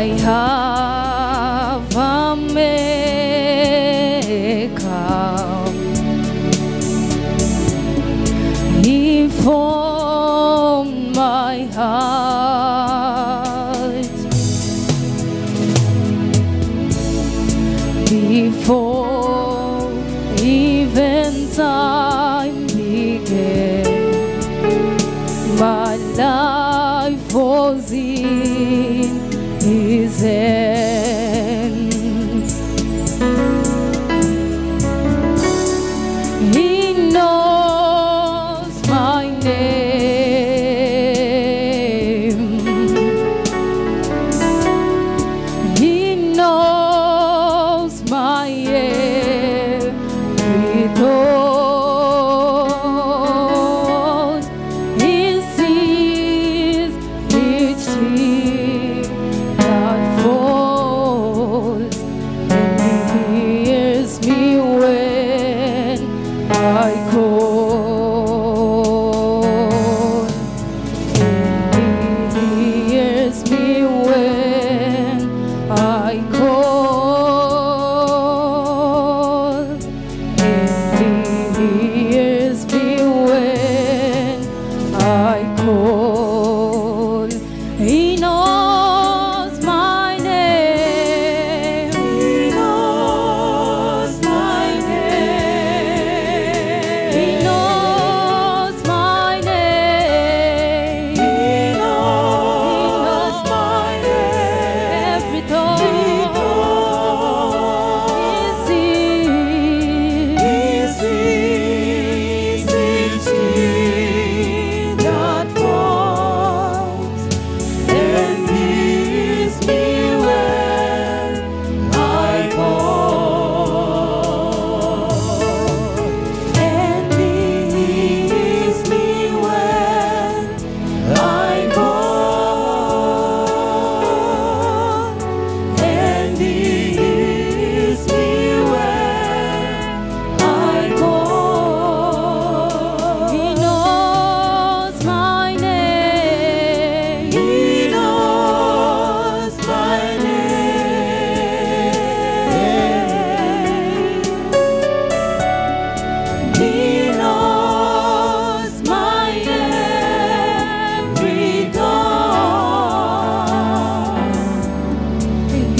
I have a maker. He formed my heart before even time began. My life was quiser. I could.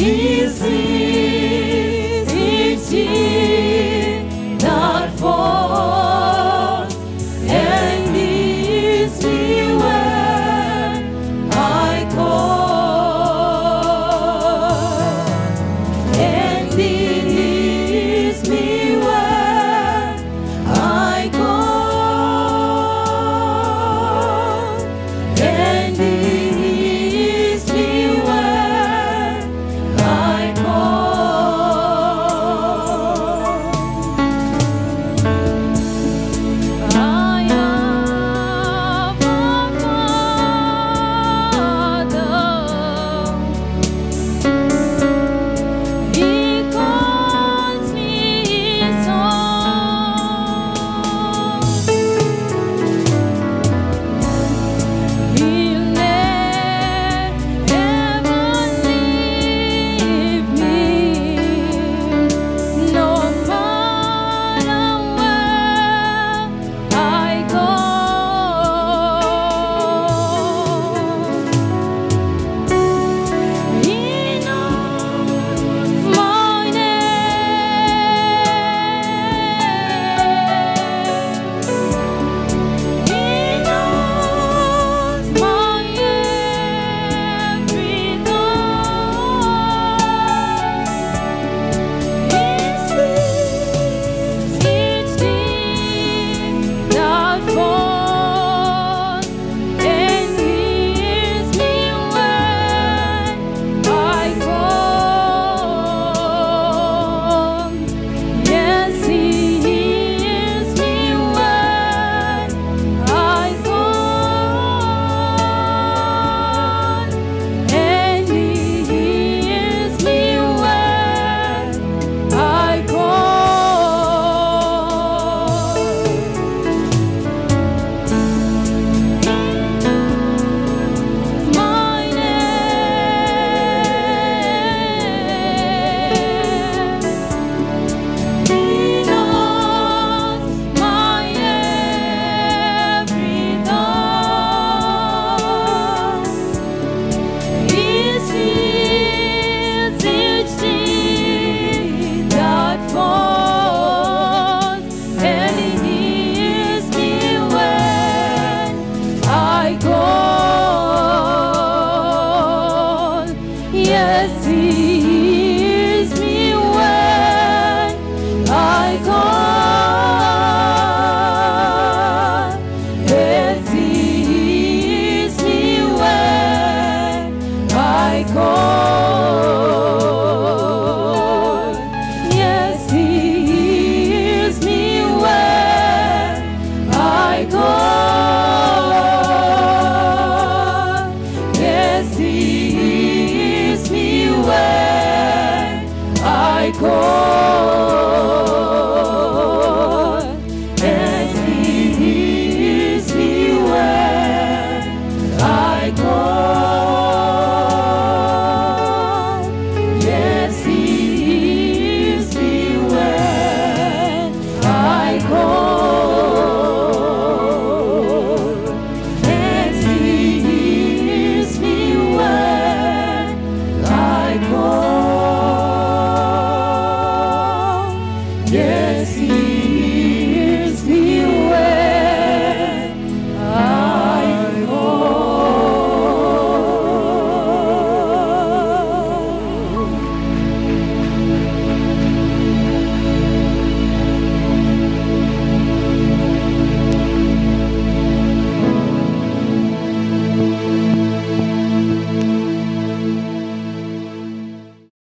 easy.